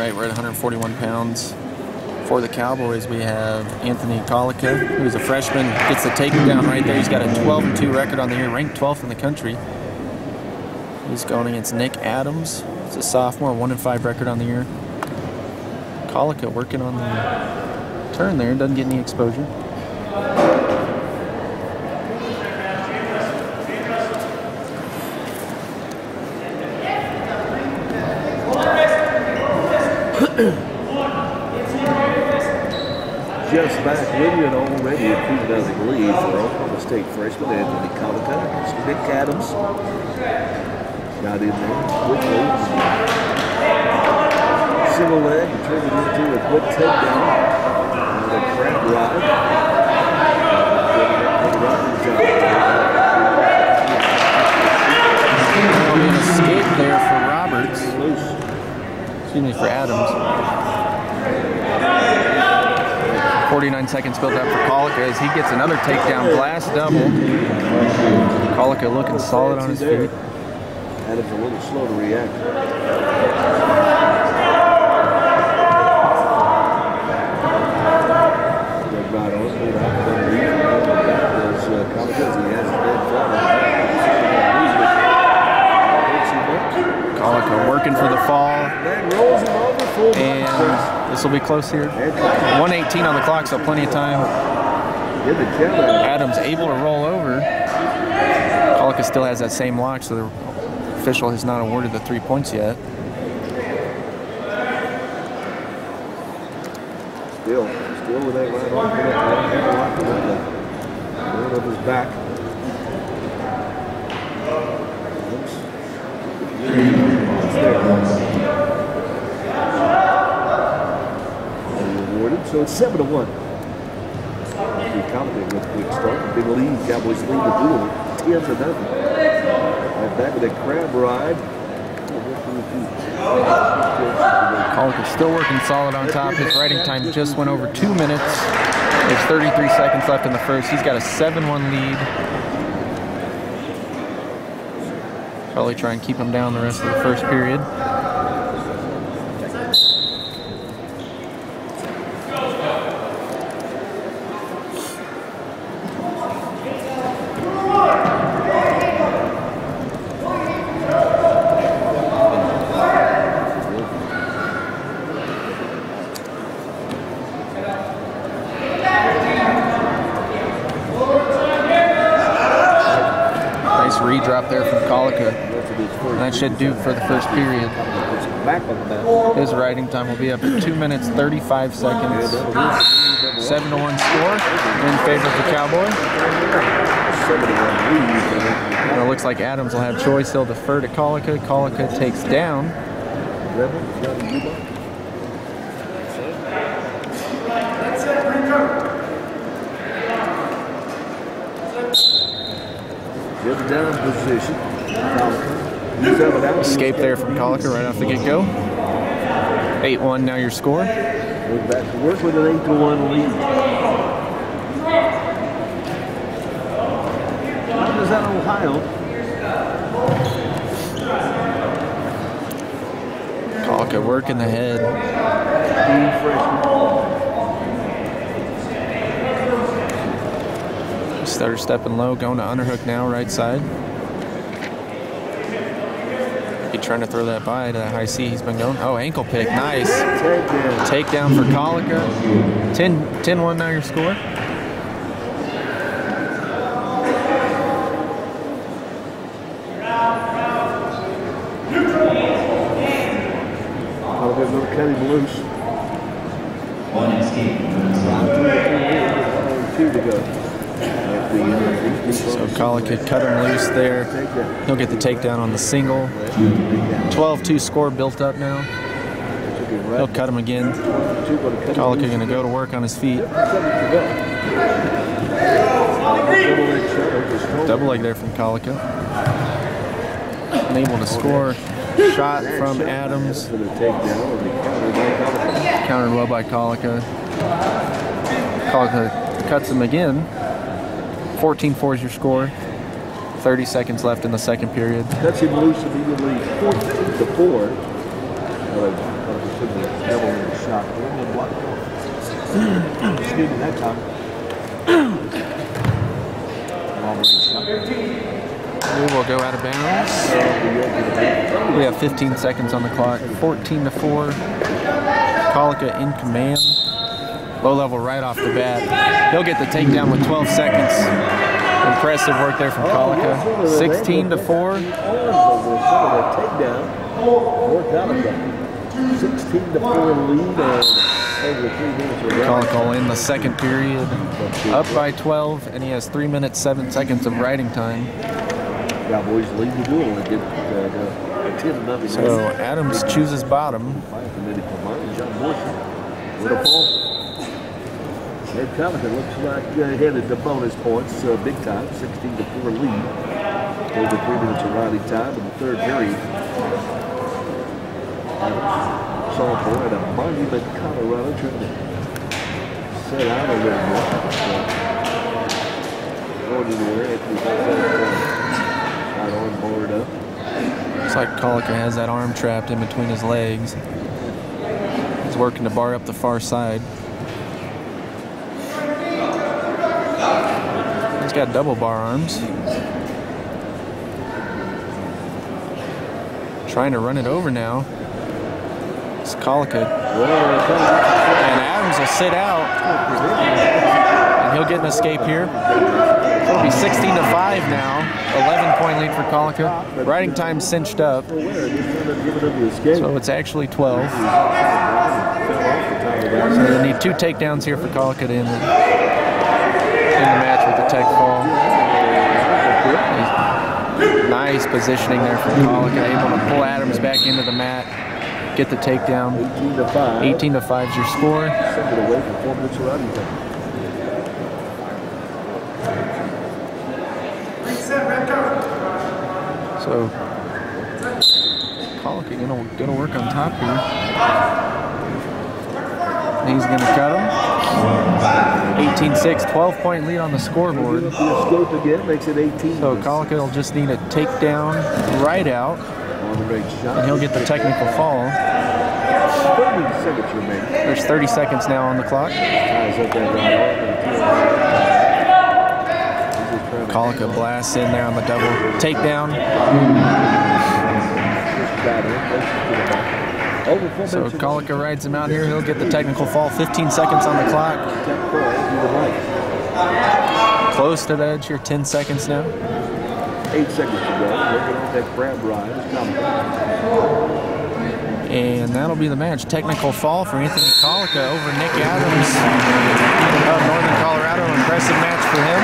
right, we're at 141 pounds. For the Cowboys, we have Anthony Collica, who's a freshman, gets the takedown right there. He's got a 12 2 record on the year, ranked 12th in the country. He's going against Nick Adams. He's a sophomore, 1 5 record on the year. Collica working on the turn there, doesn't get any exposure. Just back and already a two nothing lead for Oklahoma State freshman Anthony Collica. Nick Adams got in there quickly. Single leg turned it into a quick takedown. And a crab ride. Escape there for Roberts. Excuse me, for Adams. 49 seconds built up for Collica as he gets another takedown blast double. Collica looking solid on his feet. Adams a little slow to react. Red right on, pulled out, then lead. That was Collica as he has a dead flat. Collica working for the fall. Then rolls him over full And this will be close here. 118 on the clock, so plenty of time. Adams able to roll over. Collica still has that same lock, so the official has not awarded the three points yet. Still, still with that right lock up his back. It's 7 to 1. The Comedy with quick start. Big lead. Cowboys lead the duel 10 to nothing. And back with a crab ride. Collica is still working solid on top. His riding time just went over two minutes. There's 33 seconds left in the first. He's got a 7-1 lead. Probably try and keep him down the rest of the first period. That should do for the first period. His riding time will be up to 2 minutes 35 seconds. 7 to 1 score in favor of the Cowboy. And it looks like Adams will have choice. He'll defer to Collica. Collica takes down. Get down position. Escape there from Collica right off the get go. 8 1 now your score. Going back to work with an 8 to 1 lead. How does that Ohio? Collica working the head. Stutter stepping low, going to underhook now, right side. He trying to throw that by to that high C he's been going. Oh, ankle pick, nice. Takedown. Takedown for Collica. 10 10 1 now your score. I'll have to cut him loose. One escape. Two to go. So Collica cut him loose there. He'll get the takedown on the single. 12 2 score built up now. He'll cut him again. Loose. going to go to work on his feet. Double leg there from Collica. Unable to score. Shot from Adams. Countered well by Collica. Collica cuts him again. 14-4 is your score. 30 seconds left in the second period. That's him loose immediately. 14 to 4. Uh, But it should be a double in the shot. But it didn't block. Excuse me, that time. Long range shot. We will go out of bounds. So the Yankees are back. We have 15 seconds on the clock. 14 to 4. Collica in command. Low level right off the bat. He'll get the takedown with 12 seconds. Impressive work there from Collica. 16 to 4. Some of the takedown Collica. 16 to 4 lead and over three minutes of round. Collica in the second period. Up by 12, and he has 3 minutes 7 seconds of riding time. Cowboys lead the duel and get 10 to. So Adams chooses bottom. With a. Ed Collica looks like uh, headed to bonus points uh, big time, 16 to 4 lead. Over three minutes of riding time in the third period. Adams, sophomore at a Monument, Colorado, trying to set out a little bit. So, going anywhere after that uh, right arm board up. Looks like Collica has that arm trapped in between his legs. He's working to bar up the far side. He's got double bar arms. Trying to run it over now. It's Collica. And Adams will sit out. And he'll get an escape here. It'll be 16 to 5 now. 11 point lead for Collica. Riding time cinched up. So it's actually 12. Fell off the top of that. So they need two takedowns here for Collica to end the, end the match tech fall. Nice positioning there from Collica, uh, able to pull Adams back into the mat, get the takedown. 18 to 5. 18 to 5 is your score. So Collica gonna gonna work on top here. He's gonna cut him. 18-6, 12 point lead on the scoreboard. Up the escape again, makes it 18. So Collica will just need a takedown right out, and he'll get the technical fall. 30 seconds remaining. There's 30 seconds now on the clock. To Collica blasts in there on the double takedown. So Collica rides him out here. He'll get the technical fall. 15 seconds on the clock. Close to the edge here. 10 seconds now. Eight seconds to go. Looking at that grab. And that'll be the match. Technical fall for Anthony Collica over Nick Adams of Northern Colorado. Impressive match for him.